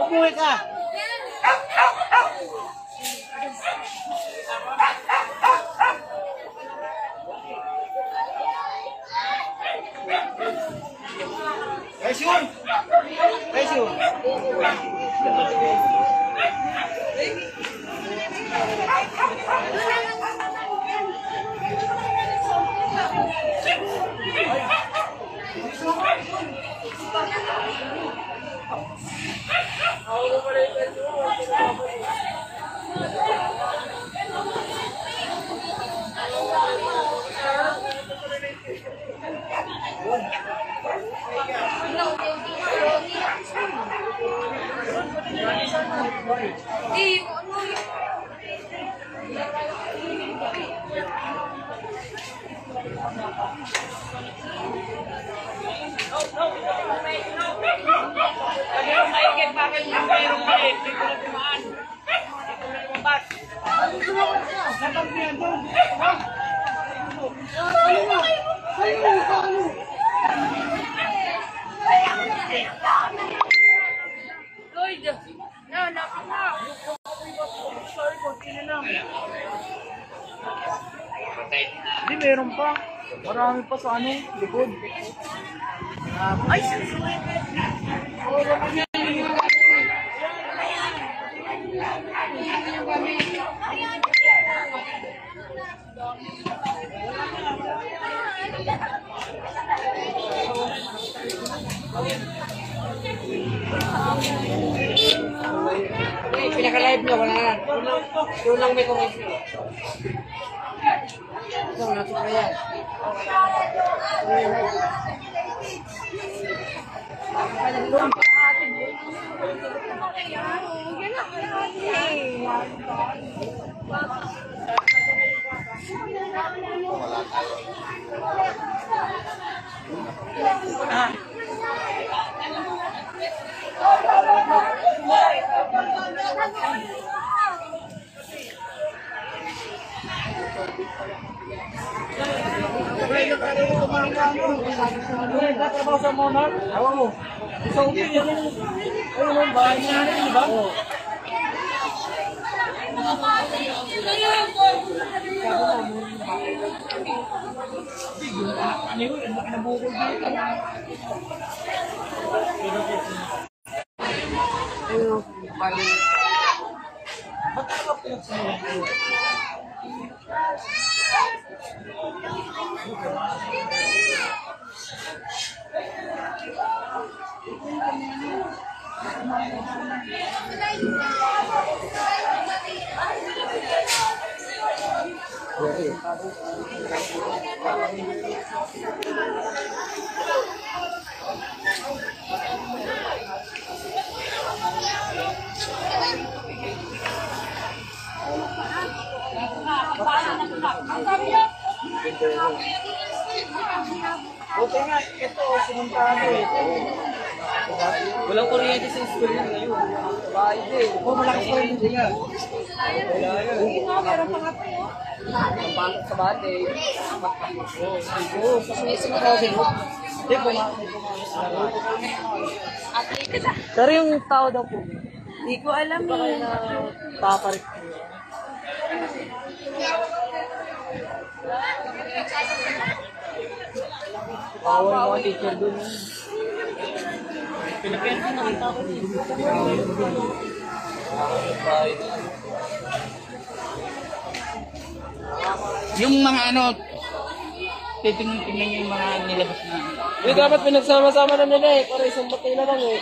Umuwi ka. Kaisyon! Kaisyon! Eh, yung ano yung... Lloyd! No, napaka! Hindi, meron pa. Marami pa sa ano, likod. Ay, Eh, pinaka-live nyo, wala na. Doon lang may comment. Ito, natin pa yan. Nagtatrabaho sa Monarch? Oo. Sa upin yan. Ayun ang bahay niya, di ba? Oo. Ano yun? Ang laki na bukol dito. Ayun, bali. Ba't ano ba pinagsasabi ko? Buti nga, ito, sinuntado eh. Walang kuryente sa school yun ngayon. Bahay din. Oo, malakas pa rin hindi nga. Wala yun. meron pa nga po. Pangit sa bate. Oo, sa sumisin ko kasi. Hindi, pumakit. Pero yung tao daw po, Hindi ko alam eh. na paparik. Bawal mga teacher dito. Yung mga ano, titingnan tingnan niyo yung mga nilabas na. Hindi dapat pinagsama-sama na nila eh. Para isang batay na lang eh.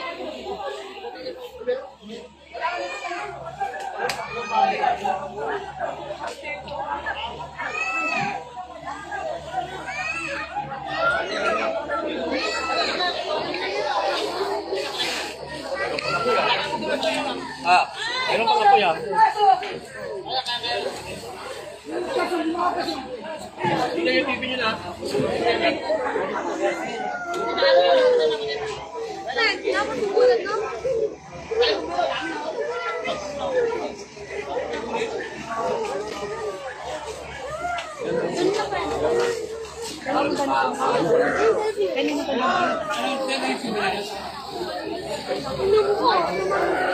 Ah, pa yan. Hindi yung TV nyo na. Wala, dapat tumulan no? Kanina pa na yung simula. Bigay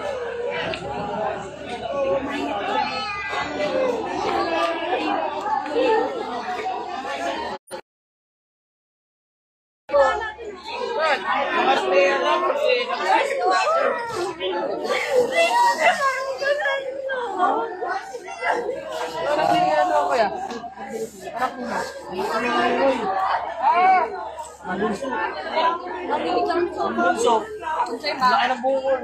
Bunso. Laki ng bukol.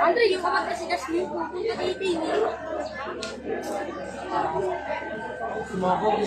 Andre, yung kapag kasi Jasmine, pupunta dito eh. Sumabog yung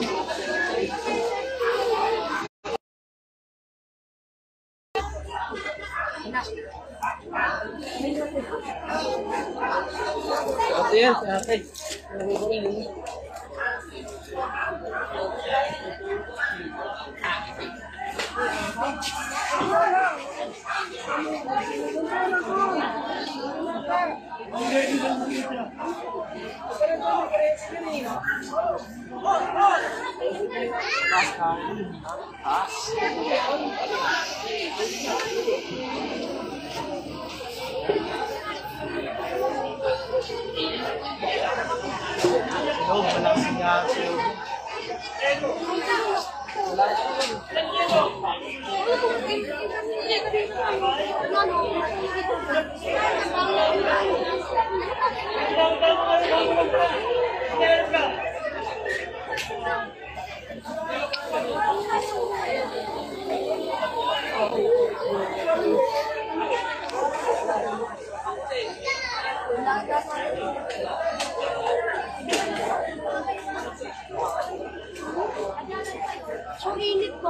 siya. Ate yan, si ate. Loob, walang siya. Ang init ko.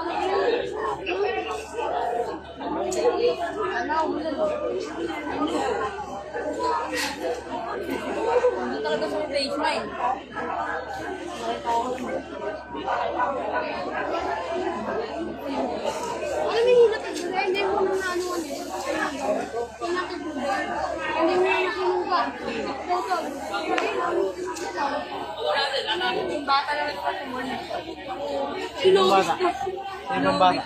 Ano, talaga sa stage mine. Ano may hinatid rin? Hindi mo na ano ano. Hinatid ko rin. Hindi mo na nakinuha. Photo. Yung bata kasi mo Sinong bata? Sinong bata?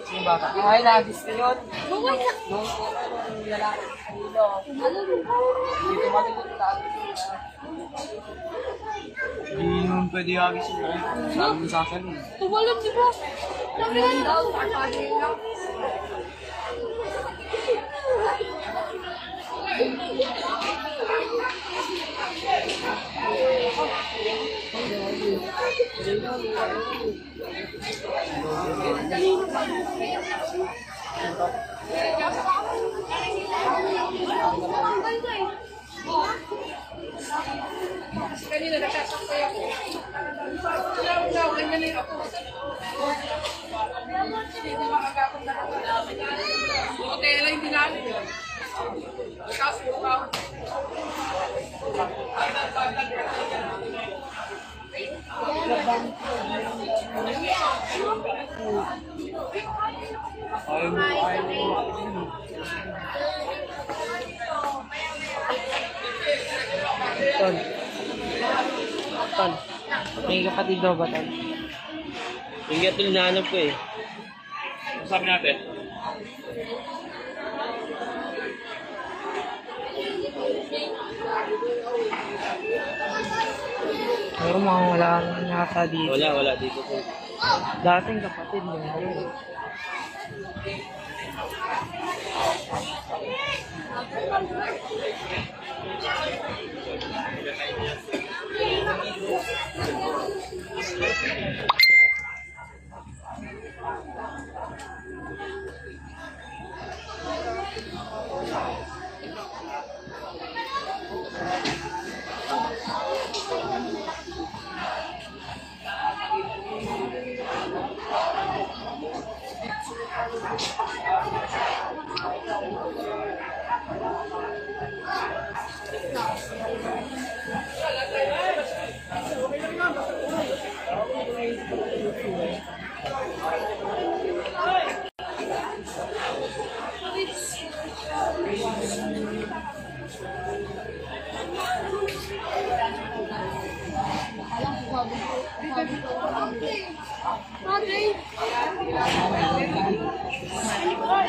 Sinong bata? Ay, nagis ko yun. Bukay na. Nung lalaki sa hilo. Ano? Dito maligot sa akin. Hindi naman pwede agis yun. Sabi mo sa akin. eh. Tumalab, di ba? Sabi nga daw, parpado lang. Kanina nagsasakoy ako. Daw, daw, ganyan ako. Ay, ay, Ton. Ton. May kapatid daw ba, Ton? Yung gato nanap ko eh. Sabi natin. Pero mga wala nang nasa dito. Wala, wala dito po. Dating kapatid mo. yun. Ate.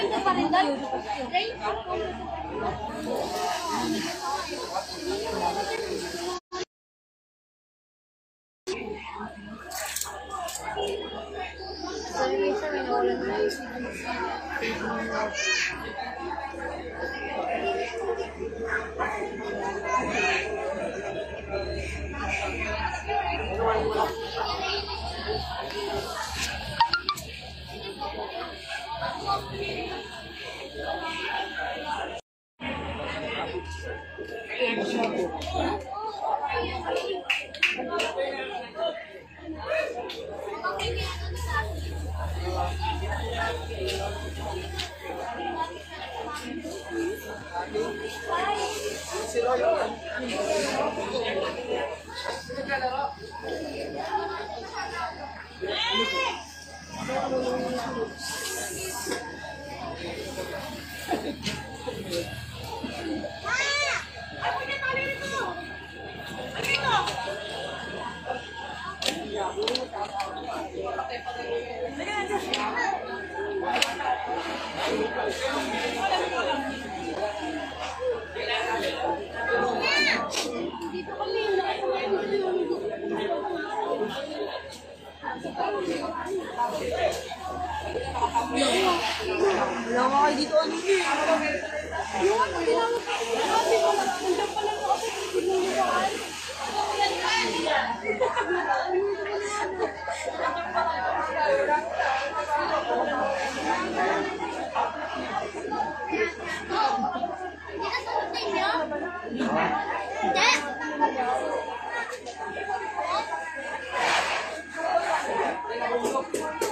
Ito pa Thank you. Wala kayo dito ano eh. Yung ano, tinawag ko. Sabi ko, nandiyan pala ako sa tinuluan.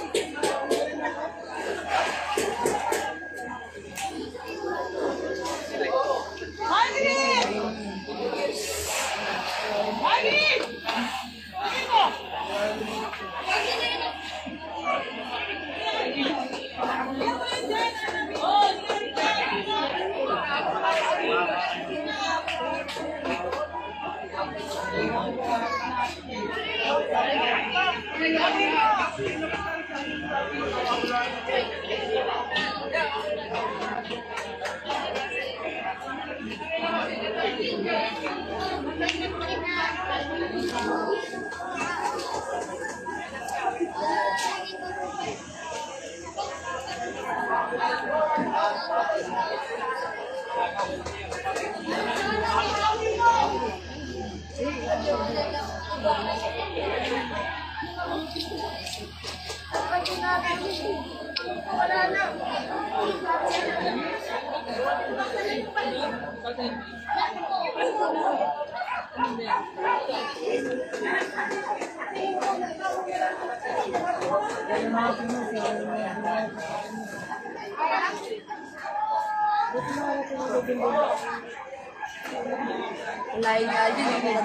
Lain aja nih mau